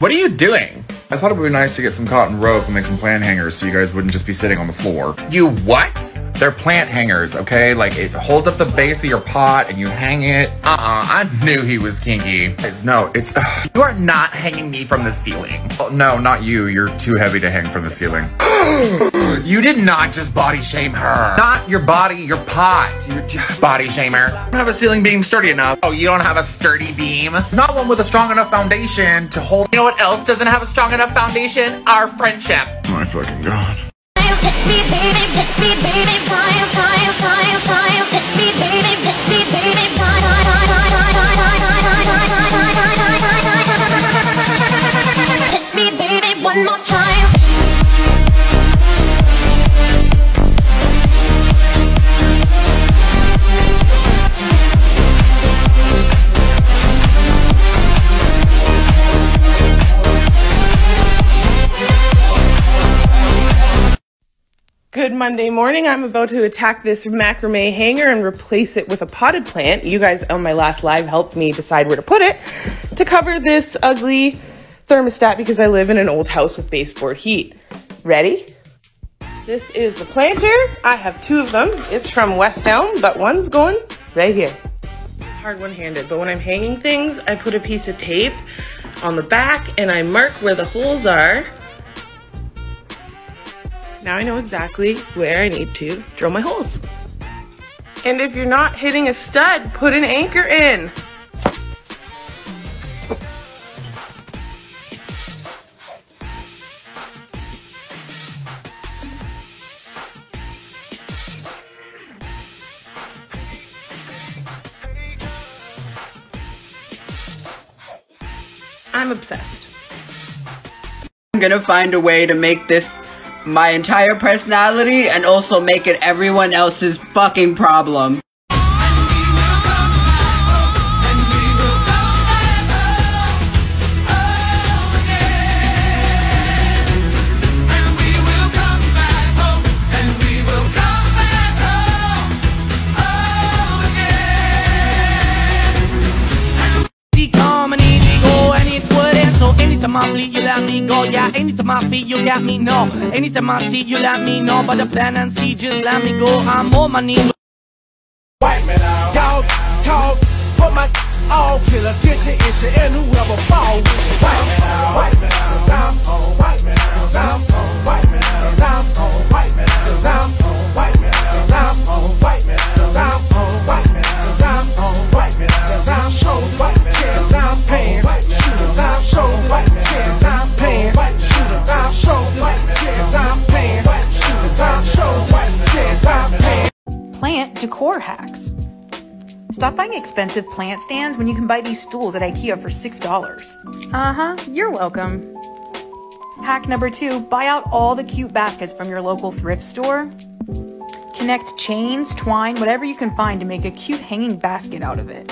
What are you doing? I thought it would be nice to get some cotton rope and make some plant hangers so you guys wouldn't just be sitting on the floor. You what? They're plant hangers, okay? Like it holds up the base of your pot and you hang it. Uh-uh, I knew he was kinky. Guys, No, it's. You are not hanging me from the ceiling. Oh, no, not you. You're too heavy to hang from the ceiling. You did not just body shame her. Not your body, your pot. Your body shamer. I don't have a ceiling beam sturdy enough. Oh, you don't have a sturdy beam? Not one with a strong enough foundation to hold. You know what else doesn't have a strong enough foundation? Our friendship. My fucking god. Monday morning. I'm about to attack this macrame hanger and replace it with a potted plant. You guys on my last live helped me decide where to put it to cover this ugly thermostat because I live in an old house with baseboard heat. Ready? This is the planter. I have two of them. It's from West Elm, but one's going right here. Hard one handed, but when I'm hanging things, I put a piece of tape on the back and I mark where the holes are now I know exactly where I need to drill my holes. And if you're not hitting a stud, put an anchor in. I'm obsessed. I'm gonna find a way to make this my entire personality and also make it everyone else's fucking problem. Anytime I bleed, you let me go. Yeah, anytime I feel, you got me. No, anytime I see, you let me know. But the plan and see, just let me go. I'm on my knees. Dog, talk, put my all killer, get your issue, and whoever fall with you. White man, white man, cause I'm on oh, white man, cause I'm Stop buying expensive plant stands when you can buy these stools at IKEA for $6. Uh huh, you're welcome. Hack number two buy out all the cute baskets from your local thrift store. Connect chains, twine, whatever you can find to make a cute hanging basket out of it.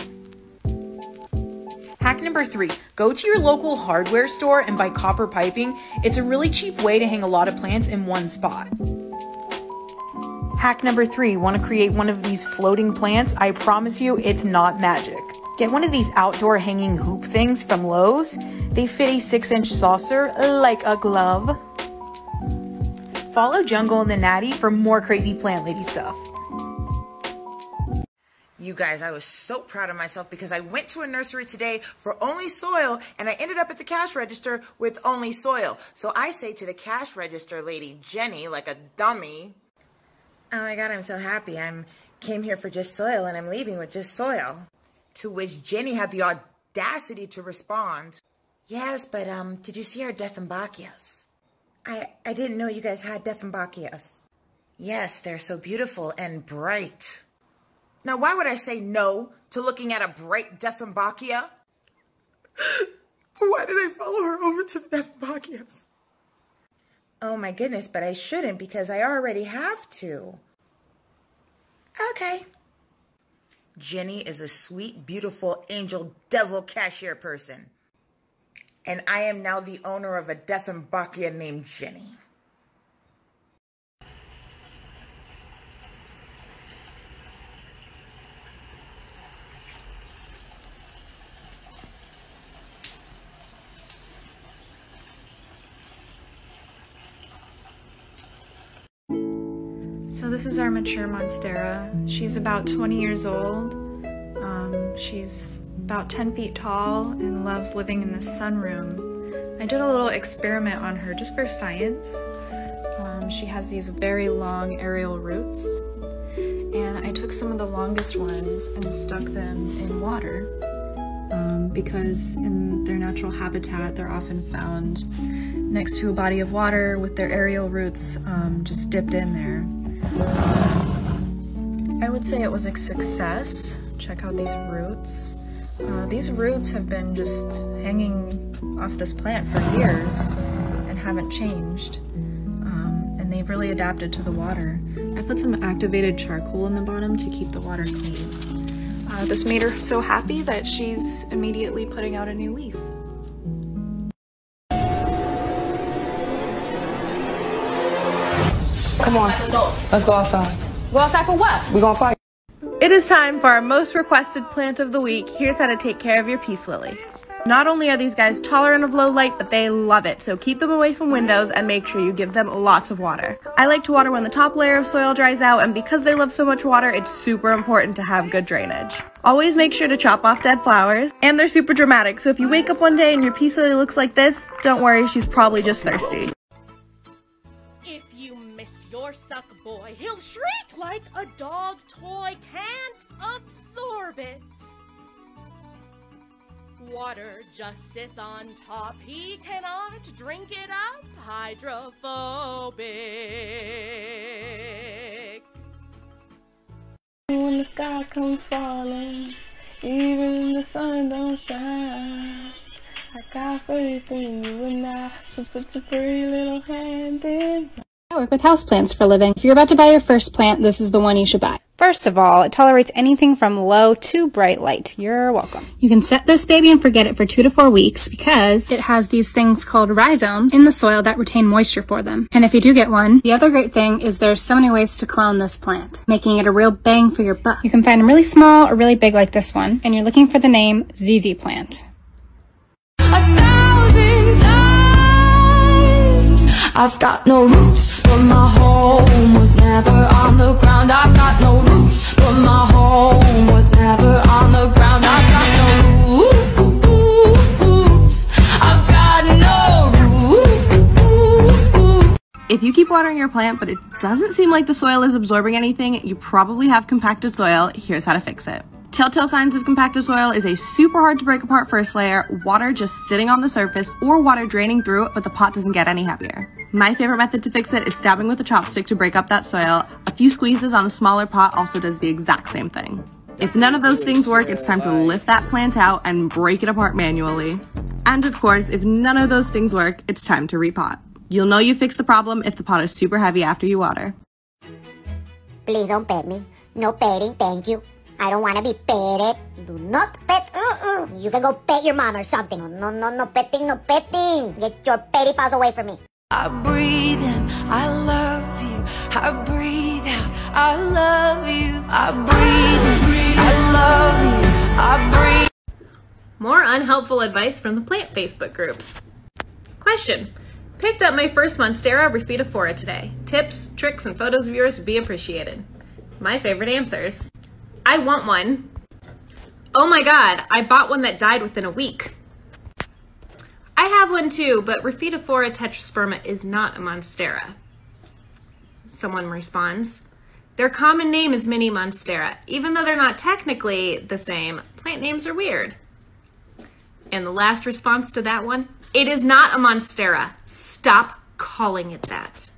Hack number three go to your local hardware store and buy copper piping. It's a really cheap way to hang a lot of plants in one spot. Hack number three want to create one of these floating plants? I promise you, it's not magic. Get one of these outdoor hanging hoop things from Lowe's. They fit a 6 inch saucer like a glove. Follow Jungle and the Natty for more crazy plant lady stuff. You guys, I was so proud of myself because I went to a nursery today for only soil and I ended up at the cash register with only soil. So I say to the cash register lady, Jenny, like a dummy, Oh my god, I'm so happy. I'm came here for just soil and I'm leaving with just soil. To which Jenny had the audacity to respond, Yes, but um, did you see our Dieffenbachias? I I didn't know you guys had Dieffenbachias. Yes, they're so beautiful and bright. Now, why would I say no to looking at a bright Dieffenbachia? why did I follow her over to the Dieffenbachias? Oh my goodness, but I shouldn't because I already have to. Okay. Jenny is a sweet, beautiful, angel, devil cashier person. And I am now the owner of a Dieffenbachia named Jenny. So this is our mature monstera. She's about 20 years old. Um, she's about 10 feet tall and loves living in the sunroom. I did a little experiment on her just for science. Um, she has these very long aerial roots and I took some of the longest ones and stuck them in water um, because in their natural habitat they're often found next to a body of water with their aerial roots um, just dipped in there. I would say it was a success. Check out these roots. Uh, these roots have been just hanging off this plant for years and haven't changed. Um, and they've really adapted to the water. I put some activated charcoal in the bottom to keep the water clean. Uh, this made her so happy that she's immediately putting out a new leaf. Come on, let's go outside. Go outside for what? We're gonna fight. It is time for our most requested plant of the week. Here's how to take care of your peace lily. Not only are these guys tolerant of low light, but they love it, so keep them away from windows and make sure you give them lots of water. I like to water when the top layer of soil dries out, and because they love so much water, it's super important to have good drainage. Always make sure to chop off dead flowers, and they're super dramatic, so if you wake up one day and your peace lily looks like this, don't worry, she's probably just thirsty. Your suck boy, he'll shriek like a dog toy can't absorb it. Water just sits on top, he cannot drink it up. Hydrophobic. When the sky comes falling, even the sun don't shine. I got faith in you and I, so put your pretty little hand in. I work with houseplants for a living. If you're about to buy your first plant, this is the one you should buy. First of all, it tolerates anything from low to bright light. You're welcome. You can set this baby and forget it for two to four weeks because it has these things called rhizomes in the soil that retain moisture for them. And if you do get one, the other great thing is there's so many ways to clone this plant, making it a real bang for your buck. You can find them really small or really big like this one, and you're looking for the name ZZ plant. I've got no roots, but my home was never on the ground. I've got no roots, but my home was never on the ground. I've got no roots. I've got no roots. If you keep watering your plant, but it doesn't seem like the soil is absorbing anything, you probably have compacted soil. Here's how to fix it. Telltale signs of compacted soil is a super hard to break apart first layer, water just sitting on the surface, or water draining through it, but the pot doesn't get any heavier. My favorite method to fix it is stabbing with a chopstick to break up that soil. A few squeezes on a smaller pot also does the exact same thing. If none of those things work, it's time to lift that plant out and break it apart manually. And of course, if none of those things work, it's time to repot. You'll know you fixed the problem if the pot is super heavy after you water. Please don't pet me. No petting, thank you. I don't want to be petted. Do not pet. Uh-uh. You can go pet your mom or something. No, no, no petting, no petting. Get your petty paws away from me. I breathe in, I love you. I breathe out, I love you. I breathe in, I love you. I breathe. More unhelpful advice from the plant Facebook groups. Question. Picked up my first Monstera Rhaphidophora today. Tips, tricks, and photos of yours would be appreciated. My favorite answers. I want one. Oh my god, I bought one that died within a week. I have one too, but Rhaphidophora tetrasperma is not a monstera. Someone responds. Their common name is mini monstera. Even though they're not technically the same, plant names are weird. And the last response to that one, it is not a monstera. Stop calling it that.